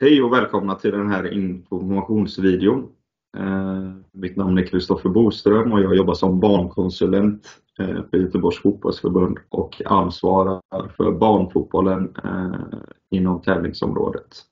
Hej och välkomna till den här informationsvideon. Eh, mitt namn är Kristoffer Boström och jag jobbar som barnkonsulent eh, på Göteborgs fotbollsförbund och ansvarar för barnfotbollen eh, inom tävlingsområdet.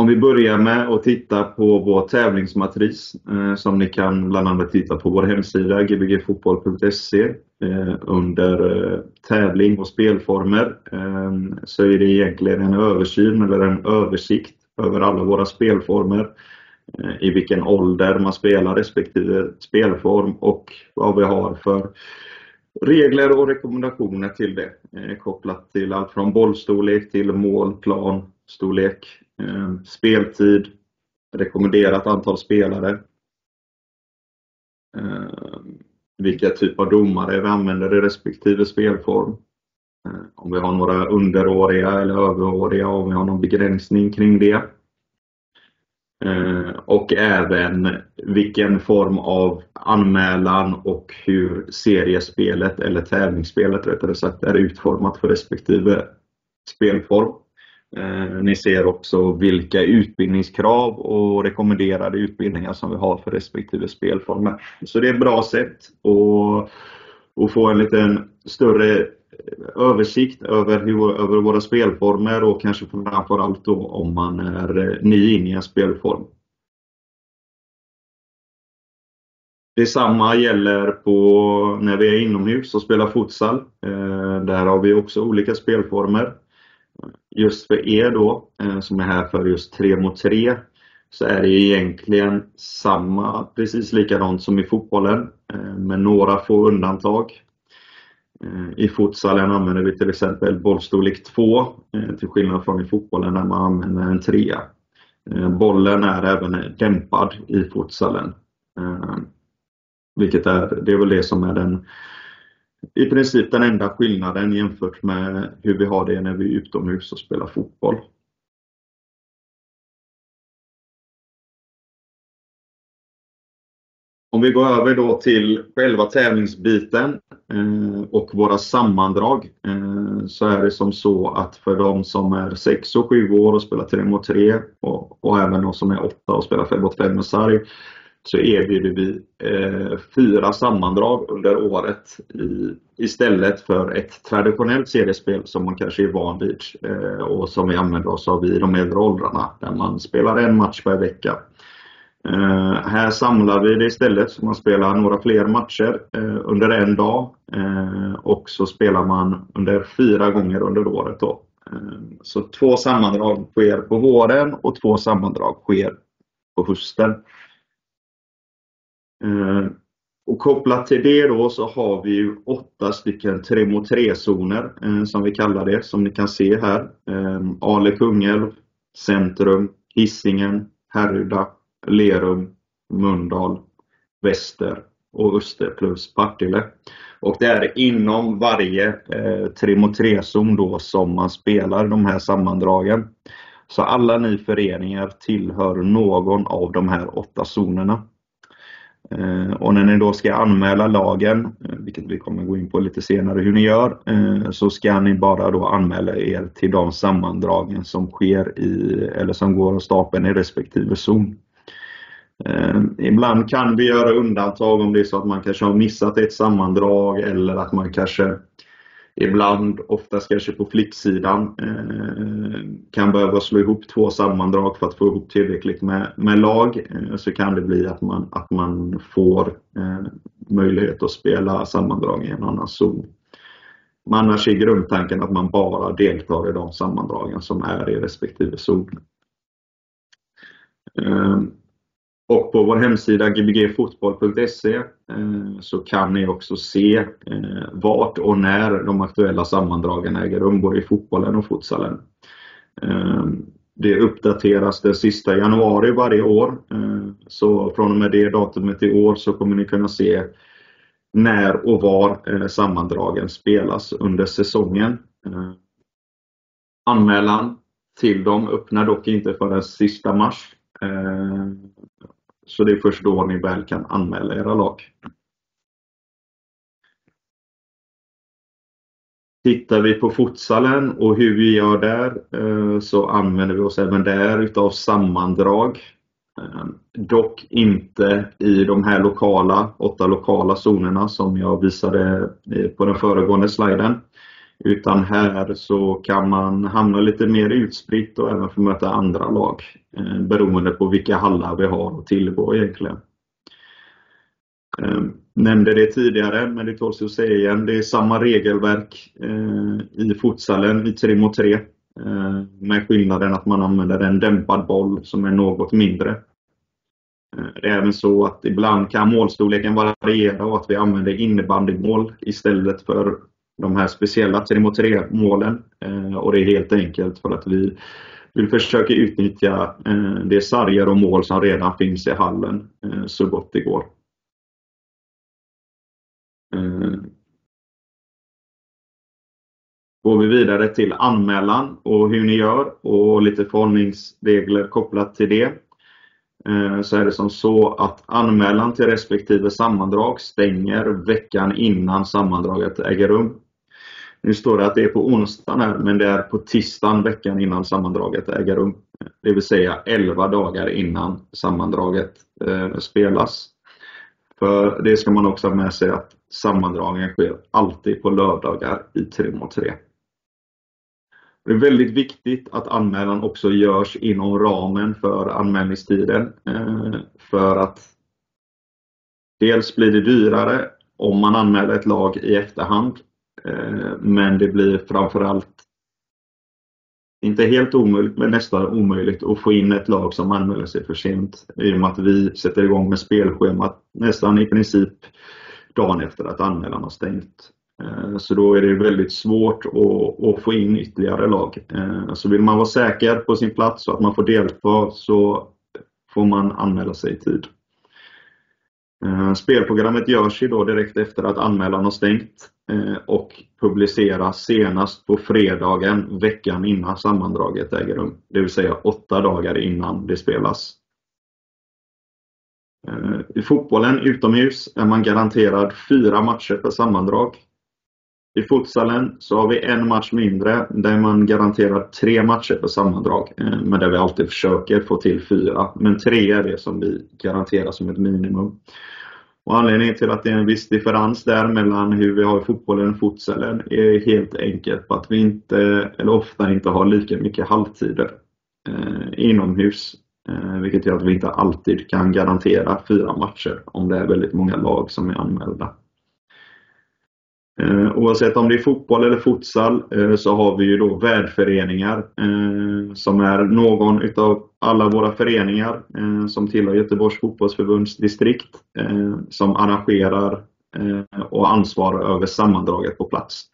Om vi börjar med att titta på vår tävlingsmatris eh, som ni kan bland annat titta på vår hemsida gbgfotboll.se eh, under eh, tävling och spelformer så är det egentligen en översyn eller en översikt över alla våra spelformer, i vilken ålder man spelar respektive spelform och vad vi har för regler och rekommendationer till det, kopplat till allt från bollstorlek till mål, planstorlek, Eh, speltid, rekommenderat antal spelare, eh, vilka typ av domare vi använder i respektive spelform, eh, om vi har några underåriga eller överåriga om vi har någon begränsning kring det. Och även vilken form av anmälan och hur seriespelet eller tävlingsspelet rättare sagt är utformat för respektive spelform. Eh, ni ser också vilka utbildningskrav och rekommenderade utbildningar som vi har för respektive spelformer. Så det är ett bra sätt att få en liten större eh, översikt över våra spelformer och kanske framförallt då om man är eh, ny in i en spelform. Detsamma gäller på när vi är inomhus och spelar futsal. Där har vi också olika spelformer. Just för er då eh, som är här för just 3 mot 3 så är det egentligen samma, precis likadant som i fotbollen, eh, med några få undantag. Eh, I futsalen använder vi till exempel bollstorlek 2, till skillnad från i fotbollen där man använder en 3. Bollen är även dämpad i futsalen, vilket är det är väl det som är den i princip den enda skillnaden jämfört med hur vi har det när vi är utomhus och spelar fotboll. Om vi går över då till själva tävlingsbiten eh, och våra sammandrag eh, så är det som så att för de som är 6 och 7 år och spelar 3 mot 3 och även de som är 8 och spelar 5 mot 5 med sarg så erbjuder vi eh, fyra sammandrag under året istället för ett traditionellt seriespel som man kanske är van vid eh, och som vi använder oss av i de äldre åldrarna där man spelar en match per vecka. Eh, här samlar vi det istället så man spelar några fler matcher under en dag och så spelar man under fyra gånger under året då. Så två sammandrag sker på våren och två sammandrag sker på hösten. Eh, kopplat till det då så har vi ju åtta stycken 3 mot 3-zoner eh, som vi kallar det, som ni kan se här. Eh, Ale-Kungälv, Centrum, Hisingen, Härryda, Lerum, Mölndal, Väster och Öster plus Partille. Det är inom varje 3 mot 3-zon då som man spelar de här sammandragen. Så alla ni föreningar tillhör någon av de här åtta zonerna. Eh, när ni då ska anmäla lagen, eh, vilket vi kommer gå in på lite senare hur ni gör, eh, så ska ni bara då anmäla till de sammandragen som sker i eller som går av stapeln i respektive zon. Ibland kan vi göra undantag om det är så att man kanske har missat ett sammandrag eller att man kanske ibland, oftast kanske på flicksidan, eh, kan behöva slå ihop två sammandrag för att få ihop tillräckligt med lag. Eh, så kan det bli att man får eh, möjlighet att spela sammandrag i en annan zon. Men annars är grundtanken att man bara deltar i de sammandragen som är i respektive zon. På vår hemsida gbgfotboll.se eh, så kan ni också se eh, vart och när de aktuella sammandragen äger rum både i fotbollen och futsalen. Eh, det uppdateras den sista januari varje år. Så från och med det datumet i år så kommer ni kunna se när och var sammandragen spelas under säsongen. Anmälan till dem öppnar dock inte förrän sista mars. Så det är först då ni väl kan anmäla era lag. Tittar vi på futsalen och hur vi gör där eh, så använder vi oss även där utav sammandrag. Eh, dock inte i de här lokala, åtta lokala zonerna som jag visade eh, på den föregående sliden. Utan här så kan man hamna lite mer utspritt och även få möta andra lag. Eh, beroende på vilka hallar vi har att tillgå egentligen. Eh, nämnde det tidigare, men det tåls att säga igen. Det är samma regelverk eh, i futsalen i 3 mot 3. Med skillnaden att man använder en dämpad boll som är något mindre. Det är även så att ibland kan målstorleken variera och att vi använder innebandymål istället för de här speciella 3 mot 3 målen. Det är helt enkelt för att vi vill försöka utnyttja eh, de sarger och mål som redan finns i hallen eh, så gott det går. Eh, går vi vidare till anmälan och hur ni gör och lite förhållningsregler kopplat till det. Så är det som så att anmälan till respektive sammandrag stänger veckan innan sammandraget äger rum. Nu står det att det är på onsdagen här, men det är på tisdagen veckan innan sammandraget äger rum. Det vill säga 11 dagar innan sammandraget eh, spelas. För det ska man också ha med sig att sammandragen sker alltid på lördagar i 3 mot 3. Det är väldigt viktigt att anmälan också görs inom ramen för anmälningstiden. Eh, för att dels blir det dyrare om man anmäler ett lag i efterhand. Eh, men det blir framförallt, inte helt omöjligt, men nästan omöjligt att få in ett lag som anmäler sig för sent. I och med att vi sätter igång med spelschemat nästan i princip dagen efter att anmälan har stängt. Eh, så Då är det väldigt svårt att få in ytterligare lag. Eh, vill man vara säker på sin plats så att man får delta så får man anmäla sig i tid. Spelprogrammet görs ju då direkt efter att anmälan har stängt Eh, och publiceras senast på fredagen veckan innan sammandraget äger rum. Det vill säga 8 dagar innan det spelas. Eh, I fotbollen utomhus är man garanterad 4 matcher per sammandrag. I futsalen så har vi en match mindre där man garanterar 3 matcher per sammandrag. Eh, men där vi alltid försöker få till 4. Men 3 är det som vi garanterar som ett minimum. Anledningen till att det är en viss differens där mellan hur vi har fotbollen och futsalen är helt enkelt på att vi inte eller ofta inte har lika mycket halvtider eh, inomhus. Eh, vilket gör att vi inte alltid kan garantera fyra matcher om det är väldigt många lag som är anmälda. Eh, oavsett om det är fotboll eller futsal eh, så har vi ju då värdföreningar eh, som är någon utav alla våra föreningar som tillhör Göteborgs Fotbollsförbunds distrikt som arrangerar och ansvarar över sammandraget på plats.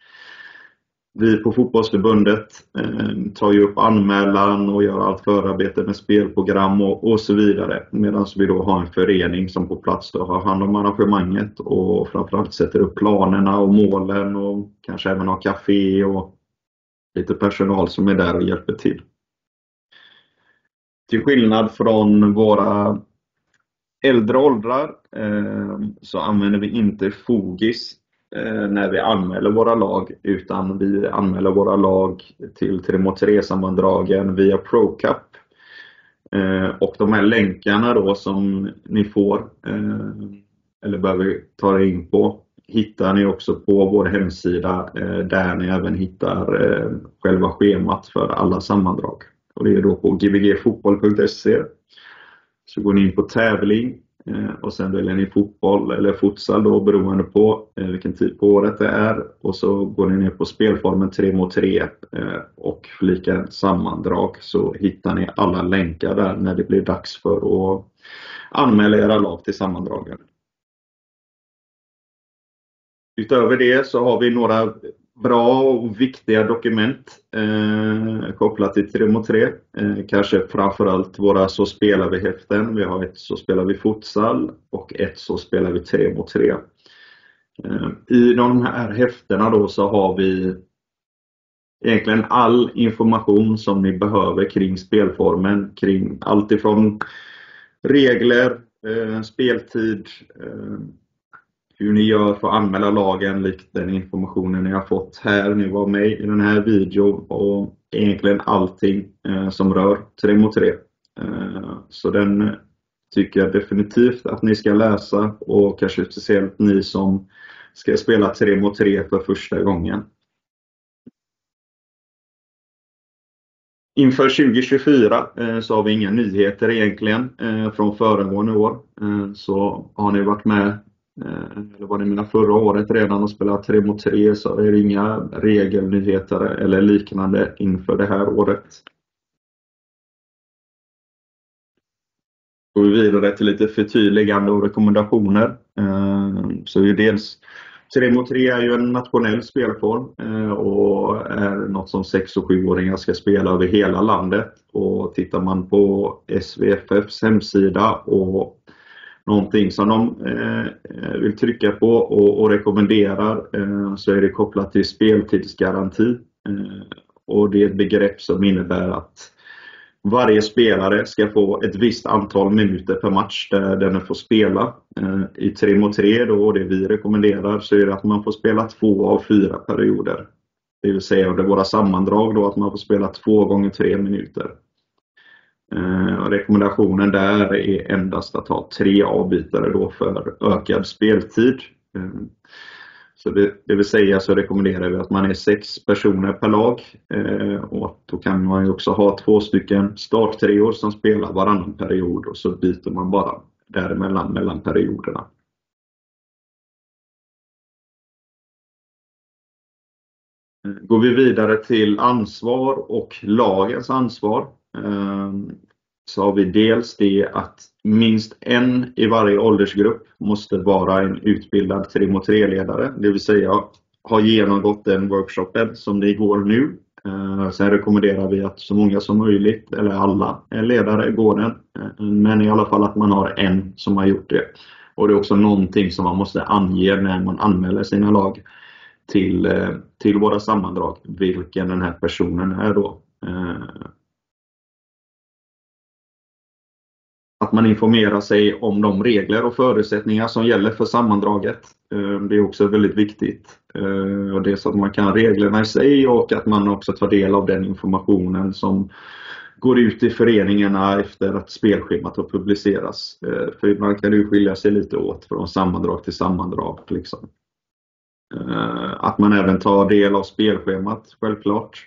Vi på fotbollsförbundet eh, tar ju upp anmälan och gör allt förarbete med spelprogram och så vidare. Medan vi då har en förening som på plats då har hand om arrangemanget och framförallt sätter upp planerna och målen och kanske även har café och lite personal som är där och hjälper till. Till skillnad från våra äldre åldrar eh, så använder vi inte Fogis Eh, när vi anmäler våra lag, utan vi anmäler våra lag till 3 mot 3 sammandragen via ProCup. Eh, de här länkarna då som ni får eh, eller behöver ta er in på hittar ni också på vår hemsida där ni även hittar själva schemat för alla sammandrag. Det är då på gbgfotboll.se. Så Går ni in på tävling Eh, och sen väljer ni fotboll eller futsal då beroende på eh, vilken tid på året det är. Och Så går ni ner på spelformen 3 mot 3 eh, och flikar sammandrag så hittar ni alla länkar där när det blir dags för att anmäla era lag till sammandragen. Utöver det så har vi några bra och viktiga dokument eh, kopplat till 3 mot 3. Eh, kanske framförallt våra Så spelar vi-häften. Vi har ett Så spelar vi futsal och ett Så spelar vi 3 mot 3. Eh, I de här häftena då så har vi egentligen all information som ni behöver kring spelformen, kring allt ifrån regler, speltid, hur ni gör för att anmäla lagen likt den informationen ni har fått här nu av mig i den här videon och egentligen allting eh, som rör 3 mot 3. Eh, så den tycker jag definitivt att ni ska läsa och kanske speciellt ni som ska spela 3 mot 3 för första gången. Inför 2024 eh, så har vi inga nyheter egentligen eh, från föregående år. Eh, så har ni varit med, Eh, eller var ni med förra året redan och spelat 3 mot 3 så är det inga regelnyheter eller liknande inför det här året. Går vi vidare till lite förtydligande och rekommendationer. Eh, så är dels 3 mot 3 är ju en nationell spelform eh, och är något som 6 och 7-åringar ska spela över hela landet. Och tittar man på SVFFs hemsida och någonting som de eh, eh vill trycka på och rekommenderar eh, så är det kopplat till speltidsgaranti. Eh, och det är ett begrepp som innebär att varje spelare ska få ett visst antal minuter per match där den får spela. Eh, I 3 mot 3 då, och det vi rekommenderar, så är det att man får spela två av fyra perioder. Det vill säga under våra sammandrag då att man får spela två gånger tre minuter. Eh, rekommendationen där är endast att ha tre avbytare då för ökad speltid. Eh, så det, det, vill säga så rekommenderar vi att man är sex personer per lag eh, och då kan man ju också ha två stycken starttreor som spelar varannan period och så byter man bara däremellan mellan perioderna. Går vi vidare till ansvar och lagens ansvar Ehm, så har vi dels det att minst en i varje åldersgrupp måste vara en utbildad 3 mot 3-ledare, det vill säga ha genomgått den workshopen som det går nu. Ehm, sen rekommenderar vi att så många som möjligt, eller alla eh, ledare, går den. Ehm, men i alla fall att man har en som har gjort det. Och det är också någonting som man måste ange när man anmäler sina lag till, eh, till våra sammandrag, vilken den här personen är då. Att man informerar sig om de regler och förutsättningar som gäller för sammandraget. Ehm, det är också väldigt viktigt. Eh, det är så att man kan reglerna i sig och att man också tar del av den informationen som går ut i föreningarna efter att spelschemat har publicerats. Ehm, för ibland kan det skilja sig lite åt från sammandrag till sammandrag. Liksom. Ehm, att man även tar del av spelschemat, självklart.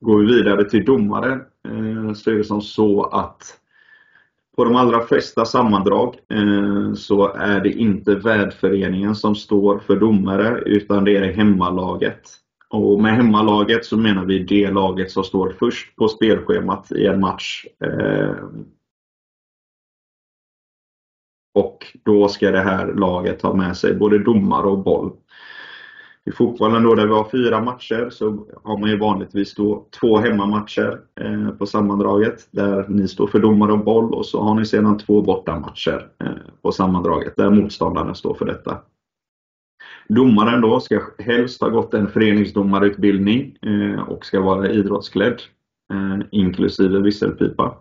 Går vi vidare till domare så är det som så att på de allra flesta sammandrag eh, så är det inte värdföreningen som står för domare utan det är hemmalaget. Och med hemmalaget så menar vi det laget som står först på spelschemat i en match. Eh, och då ska det här laget ha med sig både domare och boll. I fotbollen då där vi har fyra matcher så har man ju vanligtvis då två hemmamatcher eh, på sammandraget där ni står för domare och boll och så har ni sedan två bortamatcher eh, på sammandraget där motståndarna står för detta. Domaren då ska helst ha gått en föreningsdomarutbildning eh, och ska vara idrottsklädd eh, inklusive visselpipa.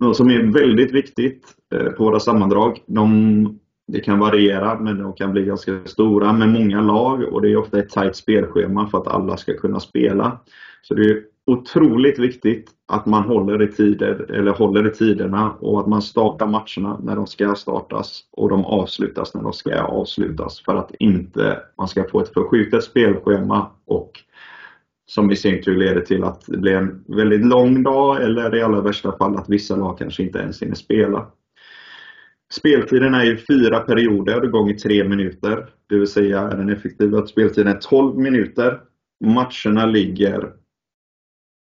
Något som är väldigt viktigt eh, på våra sammandrag, de det kan variera men de kan bli ganska stora med många lag och det är ofta ett tajt spelschema för att alla ska kunna spela. Så det är otroligt viktigt att man håller i, tider, eller håller i tiderna och att man startar matcherna när de ska startas och de avslutas när de ska avslutas för att inte man ska få ett förskjutet spelschema och som i sin tur leder till att det blir en väldigt lång dag eller i allra värsta fall att vissa lag kanske inte ens hinner spela. Speltiden är ju fyra perioder gånger tre minuter. Det vill säga är den effektiva speltiden är 12 minuter. Matcherna ligger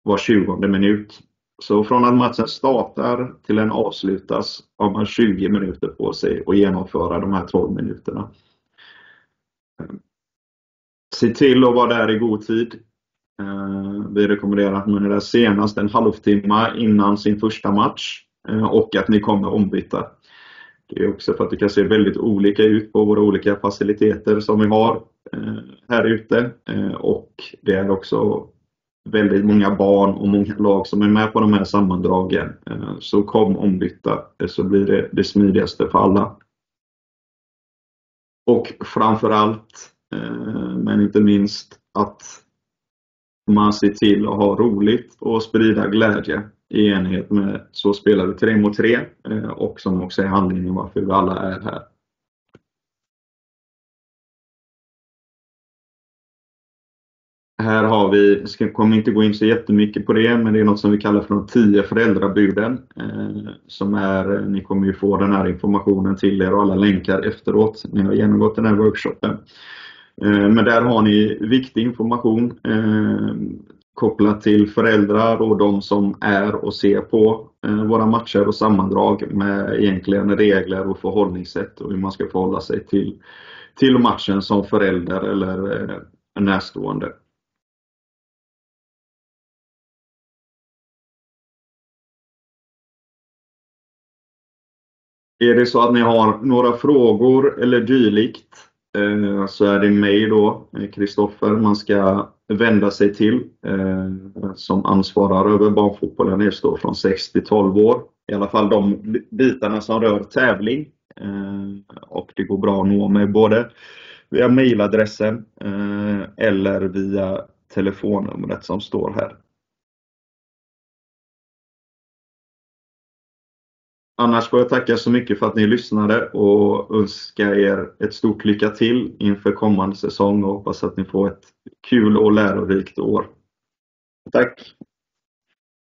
var 20 minut. Så från att matchen startar till den avslutas har man 20 minuter på sig att genomföra de här 12 minuterna. Se till att vara där i god tid. Eh, vi rekommenderar att man är där senast en halvtimme innan sin första match eh, och att ni kommer ombytta. Det är också för att det kan se väldigt olika ut på våra olika faciliteter som vi har eh, här ute. Eh, och det är också väldigt många barn och många lag som är med på de här sammandragen. Eh, så kom ombytta så blir det det smidigaste för alla. Och framförallt, men inte minst, att man ser till att ha roligt och sprida glädje i enhet med Så spelar vi tre mot tre eh, och som också är anledningen varför vi alla är här. Här har vi, ska, kommer inte gå in så jättemycket på det, men det är något som vi kallar för de tio föräldrabuden. Eh, som är, eh, ni kommer ju få den här informationen till er och alla länkar efteråt. Ni har genomgått den här workshopen. Eh, men där har ni viktig information eh, kopplat till föräldrar och de som är och ser på eh, våra matcher och sammandrag med egentligen regler och förhållningssätt och hur man ska förhålla sig till matchen som förälder eller närstående. Är det så att ni har några frågor eller dylikt Eh, så är det mig då, eh, Kristoffer, man ska vända sig till eh, som ansvarar över barnfotbollen. Det står från 6 till 12 år. I alla fall de bitarna som rör tävling. Och Det går bra att nå mig både via mailadressen eller via telefonnumret som står här. Annars får jag tacka så mycket för att ni lyssnade och önska er ett stort lycka till inför kommande säsong och hoppas att ni får ett kul och lärorikt år. Tack!